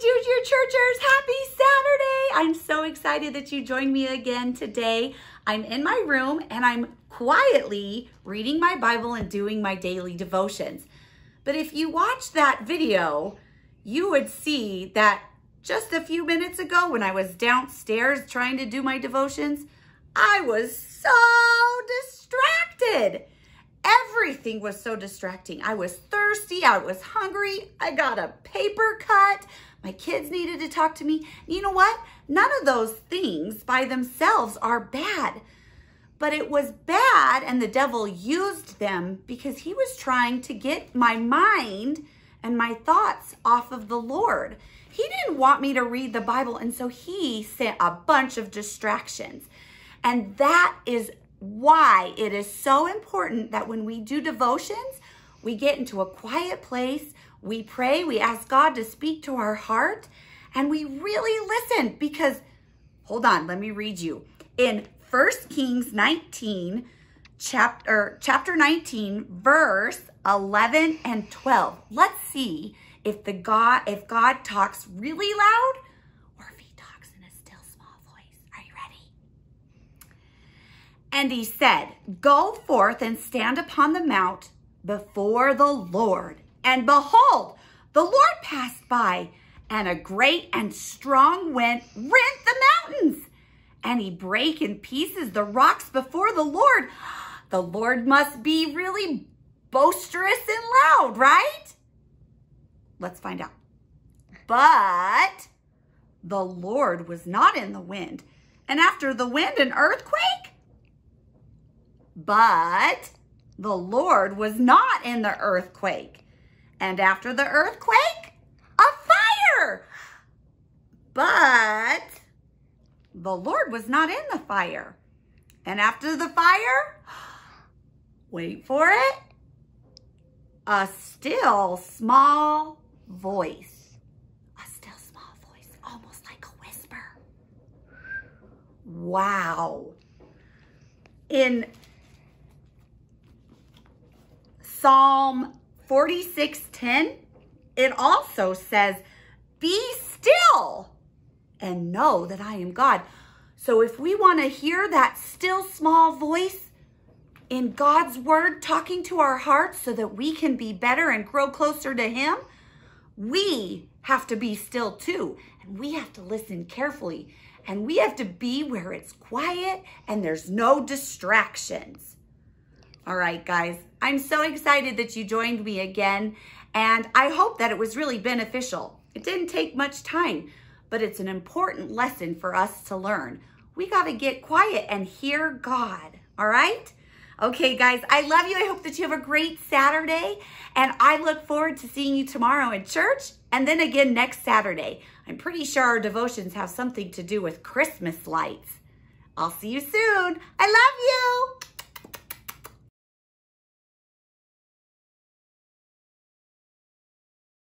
Juju Churchers. Happy Saturday. I'm so excited that you joined me again today. I'm in my room and I'm quietly reading my Bible and doing my daily devotions. But if you watch that video, you would see that just a few minutes ago when I was downstairs trying to do my devotions, I was so distracted. Everything was so distracting. I was thirsty. I was hungry. I got a paper cut. My kids needed to talk to me. You know what? None of those things by themselves are bad. But it was bad and the devil used them because he was trying to get my mind and my thoughts off of the Lord. He didn't want me to read the Bible. And so he sent a bunch of distractions. And that is why it is so important that when we do devotions, we get into a quiet place, we pray, we ask God to speak to our heart, and we really listen because, hold on, let me read you. In 1 Kings 19, chapter, chapter 19, verse 11 and 12, let's see if the God, if God talks really loud And he said, Go forth and stand upon the mount before the Lord. And behold, the Lord passed by, and a great and strong wind rent the mountains. And he brake in pieces the rocks before the Lord. The Lord must be really boisterous and loud, right? Let's find out. But the Lord was not in the wind. And after the wind, an earthquake? But the Lord was not in the earthquake. And after the earthquake, a fire. But the Lord was not in the fire. And after the fire, wait for it, a still small voice. A still small voice, almost like a whisper. Wow. In Psalm 46:10, it also says, Be still and know that I am God. So if we want to hear that still small voice in God's word talking to our hearts so that we can be better and grow closer to Him, we have to be still too. And we have to listen carefully. And we have to be where it's quiet and there's no distractions. All right, guys, I'm so excited that you joined me again, and I hope that it was really beneficial. It didn't take much time, but it's an important lesson for us to learn. We got to get quiet and hear God, all right? Okay, guys, I love you. I hope that you have a great Saturday, and I look forward to seeing you tomorrow in church and then again next Saturday. I'm pretty sure our devotions have something to do with Christmas lights. I'll see you soon. I love you.